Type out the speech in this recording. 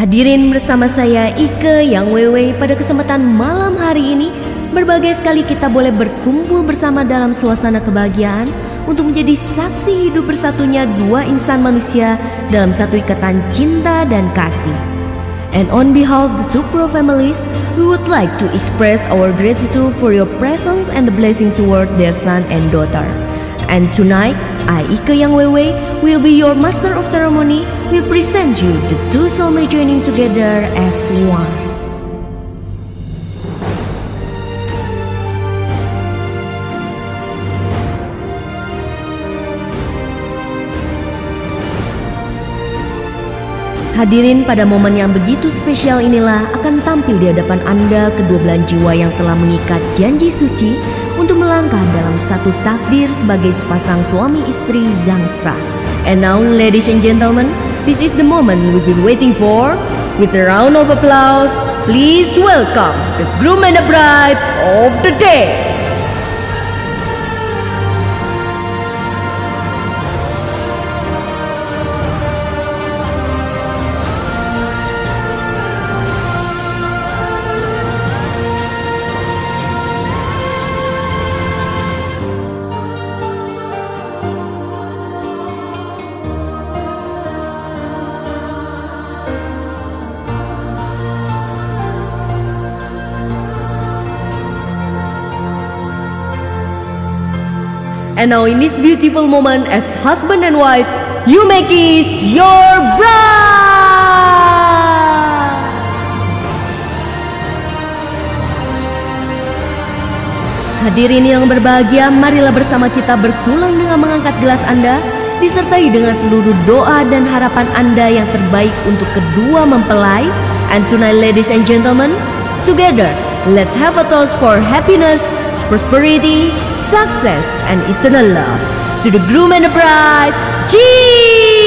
Hadirin bersama saya Ike Yang Wewe pada kesempatan malam hari ini Berbagai sekali kita boleh berkumpul bersama dalam suasana kebahagiaan Untuk menjadi saksi hidup bersatunya dua insan manusia dalam satu ikatan cinta dan kasih And on behalf of the Supro families, we would like to express our gratitude for your presence and the blessing toward their son and daughter. And tonight, I, Ike Yang Wewe, will be your master of ceremony, will present you the two soulmates joining together as one. Hadirin pada momen yang begitu spesial inilah akan tampil di hadapan Anda kedua belah jiwa yang telah mengikat janji suci melangkah dalam satu takdir sebagai sepasang suami istri yang sah. And now ladies and gentlemen, this is the moment we've been waiting for. With a round of applause, please welcome the groom and the bride of the day. And now in this beautiful moment as husband and wife, you make kiss your bride. Hadirin yang berbahagia, marilah bersama kita bersulang dengan mengangkat gelas Anda disertai dengan seluruh doa dan harapan Anda yang terbaik untuk kedua mempelai. And tonight ladies and gentlemen, together let's have a toast for happiness, prosperity, success, and eternal love. To the groom and the bride, cheers!